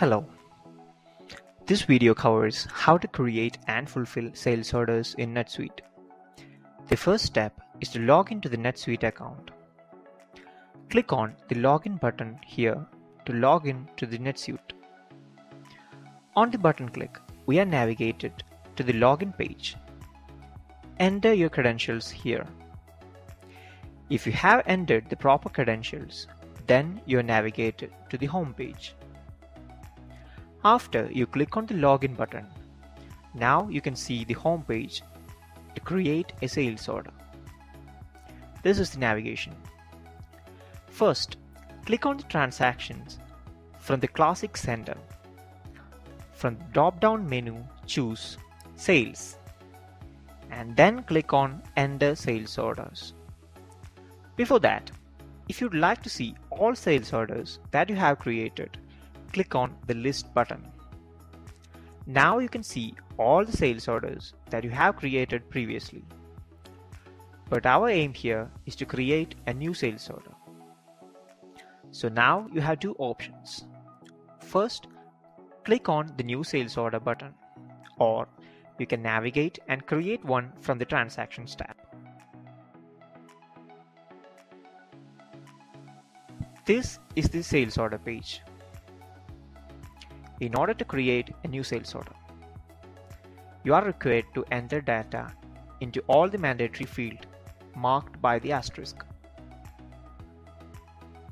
Hello. This video covers how to create and fulfill sales orders in NetSuite. The first step is to log into the NetSuite account. Click on the login button here to log in to the NetSuite. On the button click, we are navigated to the login page. Enter your credentials here. If you have entered the proper credentials, then you are navigated to the home page. After you click on the login button, now you can see the home page to create a sales order. This is the navigation. First, click on the transactions from the classic center. From the drop-down menu, choose Sales and then click on Enter Sales Orders. Before that, if you'd like to see all sales orders that you have created, click on the List button. Now you can see all the sales orders that you have created previously. But our aim here is to create a new sales order. So now you have two options. First, click on the New Sales Order button, or you can navigate and create one from the Transactions tab. This is the sales order page. In order to create a new sales order, you are required to enter data into all the mandatory fields marked by the asterisk.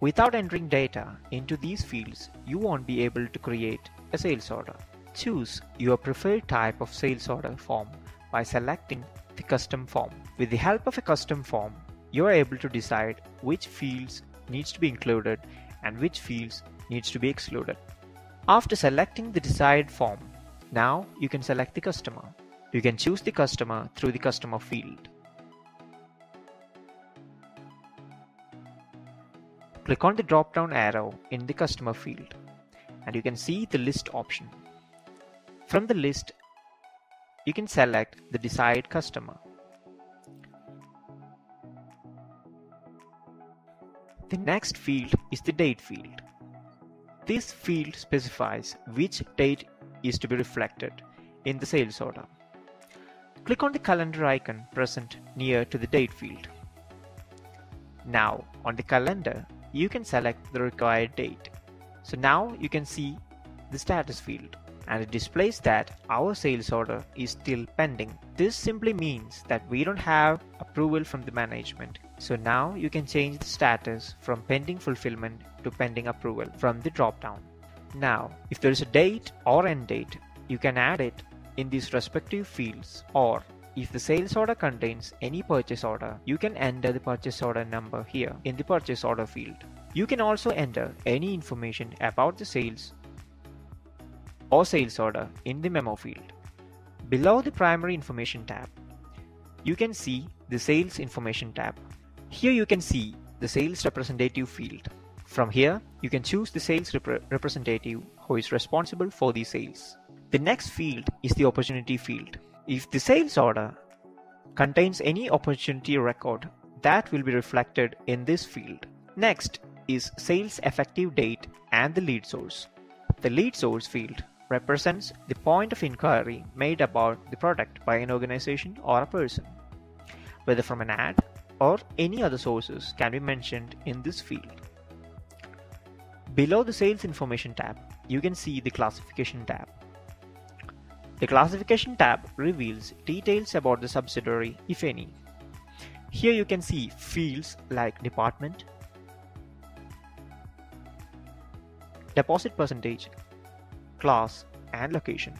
Without entering data into these fields, you won't be able to create a sales order. Choose your preferred type of sales order form by selecting the custom form. With the help of a custom form, you are able to decide which fields needs to be included and which fields needs to be excluded. After selecting the desired form, now you can select the customer. You can choose the customer through the customer field. Click on the drop down arrow in the customer field and you can see the list option. From the list, you can select the desired customer. The next field is the date field. This field specifies which date is to be reflected in the sales order. Click on the calendar icon present near to the date field. Now on the calendar, you can select the required date. So now you can see the status field and it displays that our sales order is still pending. This simply means that we don't have approval from the management. So now you can change the status from pending fulfillment to pending approval from the drop-down. Now, if there is a date or end date, you can add it in these respective fields or if the sales order contains any purchase order, you can enter the purchase order number here in the purchase order field. You can also enter any information about the sales or sales order in the memo field. Below the primary information tab, you can see the sales information tab. Here you can see the sales representative field. From here, you can choose the sales rep representative who is responsible for the sales. The next field is the opportunity field. If the sales order contains any opportunity record, that will be reflected in this field. Next is sales effective date and the lead source. The lead source field represents the point of inquiry made about the product by an organization or a person, whether from an ad or any other sources can be mentioned in this field. Below the Sales Information tab, you can see the Classification tab. The Classification tab reveals details about the subsidiary, if any. Here you can see fields like department, deposit percentage, class, and location.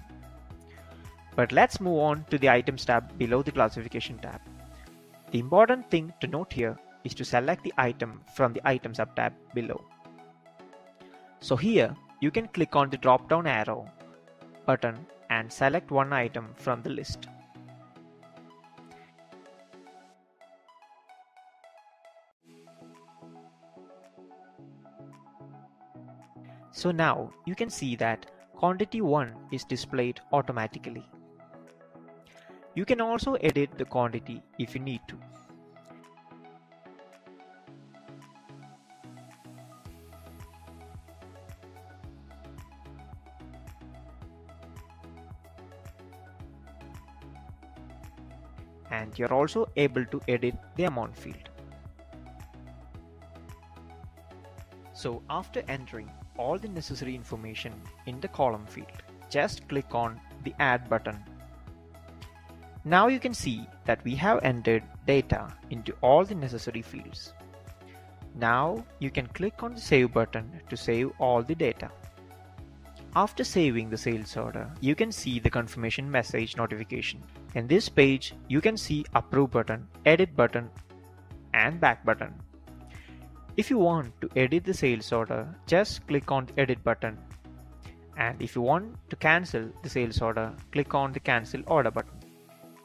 But let's move on to the Items tab below the Classification tab. The important thing to note here is to select the item from the Items sub tab below. So here you can click on the drop down arrow button and select one item from the list. So now you can see that quantity 1 is displayed automatically. You can also edit the quantity if you need to. And you're also able to edit the amount field. So after entering all the necessary information in the column field, just click on the add button. Now you can see that we have entered data into all the necessary fields. Now you can click on the save button to save all the data. After saving the sales order, you can see the confirmation message notification. In this page, you can see approve button, edit button and back button. If you want to edit the sales order, just click on the edit button. And if you want to cancel the sales order, click on the cancel order button.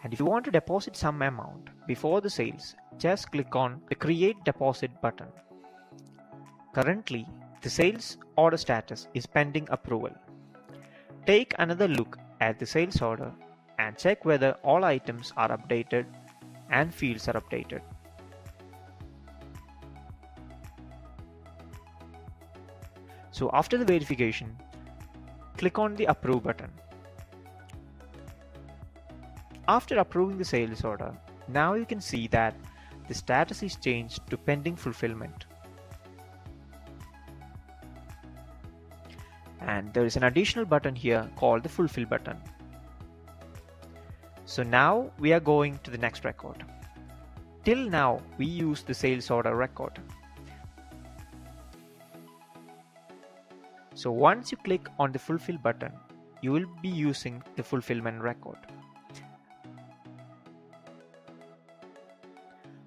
And if you want to deposit some amount before the sales, just click on the create deposit button. Currently, the sales order status is pending approval. Take another look at the sales order and check whether all items are updated and fields are updated. So after the verification, click on the approve button. After approving the sales order, now you can see that the status is changed to pending fulfillment. And there is an additional button here called the fulfill button. So now we are going to the next record. Till now we use the sales order record. So once you click on the fulfill button, you will be using the fulfillment record.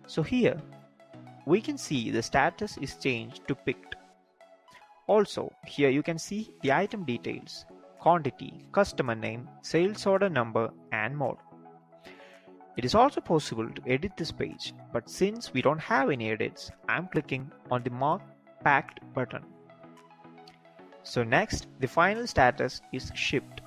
So here we can see the status is changed to picked also, here you can see the item details, quantity, customer name, sales order number and more. It is also possible to edit this page, but since we don't have any edits, I'm clicking on the mark packed button. So next, the final status is shipped.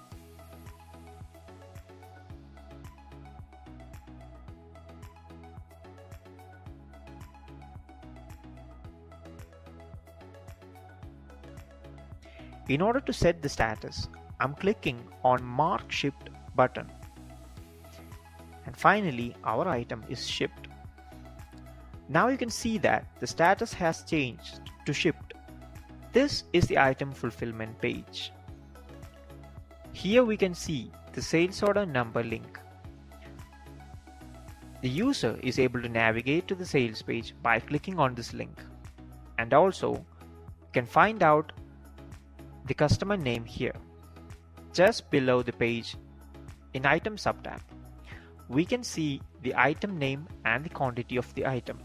In order to set the status, I'm clicking on Mark Shipped button. And finally, our item is shipped. Now you can see that the status has changed to shipped. This is the item fulfillment page. Here we can see the sales order number link. The user is able to navigate to the sales page by clicking on this link and also can find out the customer name here. Just below the page in item subtab, we can see the item name and the quantity of the item.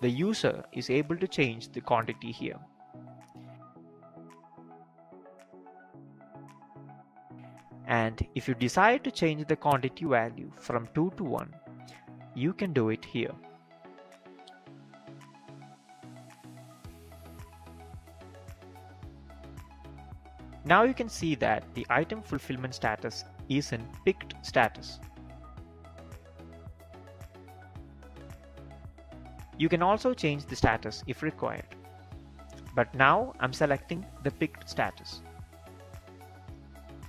The user is able to change the quantity here. And if you decide to change the quantity value from 2 to 1, you can do it here. Now you can see that the item fulfillment status is in picked status. You can also change the status if required. But now I'm selecting the picked status.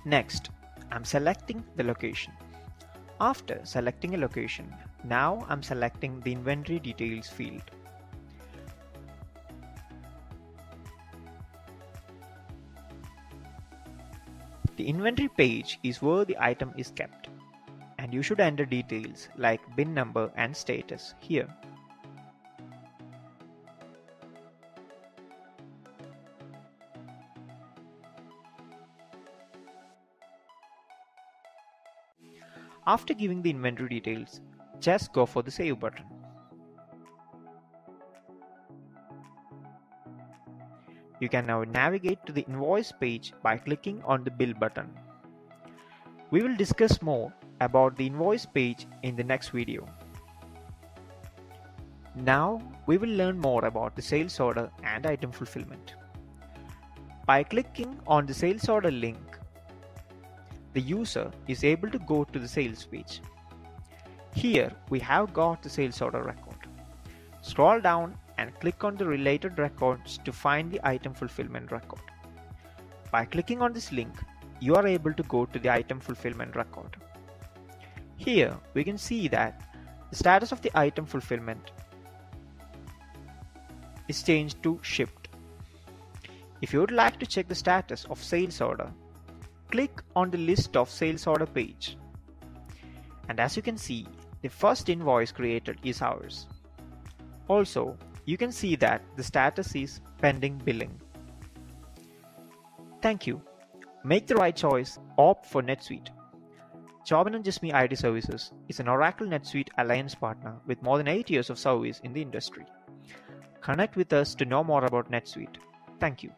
Next, I'm selecting the location. After selecting a location, now I'm selecting the inventory details field. The inventory page is where the item is kept and you should enter details like bin number and status here. After giving the inventory details, just go for the save button. You can now navigate to the invoice page by clicking on the bill button. We will discuss more about the invoice page in the next video. Now we will learn more about the sales order and item fulfillment. By clicking on the sales order link, the user is able to go to the sales page. Here we have got the sales order record. Scroll down and click on the related records to find the item fulfillment record. By clicking on this link, you are able to go to the item fulfillment record. Here we can see that the status of the item fulfillment is changed to shipped. If you would like to check the status of sales order, click on the list of sales order page. And as you can see, the first invoice created is ours. Also, you can see that the status is pending billing. Thank you. Make the right choice, opt for NetSuite. Jobin and Jismi IT Services is an Oracle NetSuite Alliance partner with more than 8 years of service in the industry. Connect with us to know more about NetSuite. Thank you.